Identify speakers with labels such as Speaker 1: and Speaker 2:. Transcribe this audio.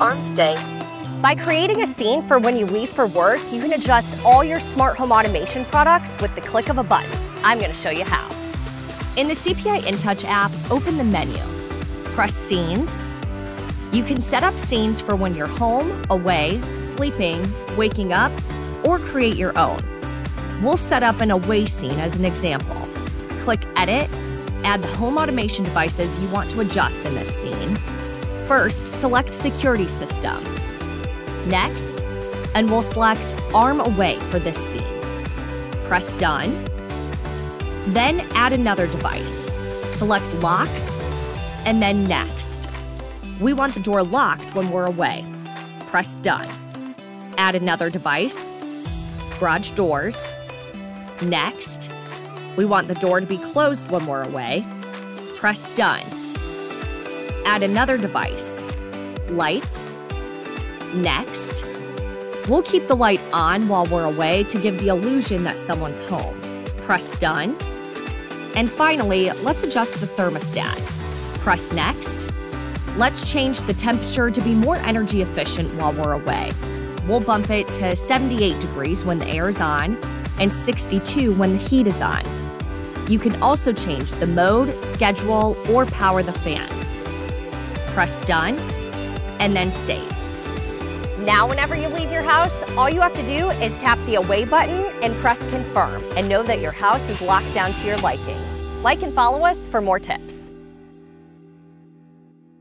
Speaker 1: Armstay.
Speaker 2: By creating a scene for when you leave for work, you can adjust all your smart home automation products with the click of a button. I'm going to show you how. In the CPI InTouch app, open the menu. Press Scenes. You can set up scenes for when you're home, away, sleeping, waking up, or create your own. We'll set up an away scene as an example. Click Edit, add the home automation devices you want to adjust in this scene. First, select Security System. Next, and we'll select Arm Away for this scene. Press Done. Then add another device. Select Locks, and then Next. We want the door locked when we're away. Press Done. Add another device. Garage doors. Next. We want the door to be closed when we're away. Press Done. Add another device. Lights. Next. We'll keep the light on while we're away to give the illusion that someone's home. Press Done. And finally, let's adjust the thermostat. Press Next. Let's change the temperature to be more energy efficient while we're away. We'll bump it to 78 degrees when the air is on and 62 when the heat is on. You can also change the mode, schedule, or power the fan. Press Done and then Save. Now, whenever you leave your house, all you have to do is tap the Away button and press Confirm and know that your house is locked down to your liking. Like and follow us for more tips.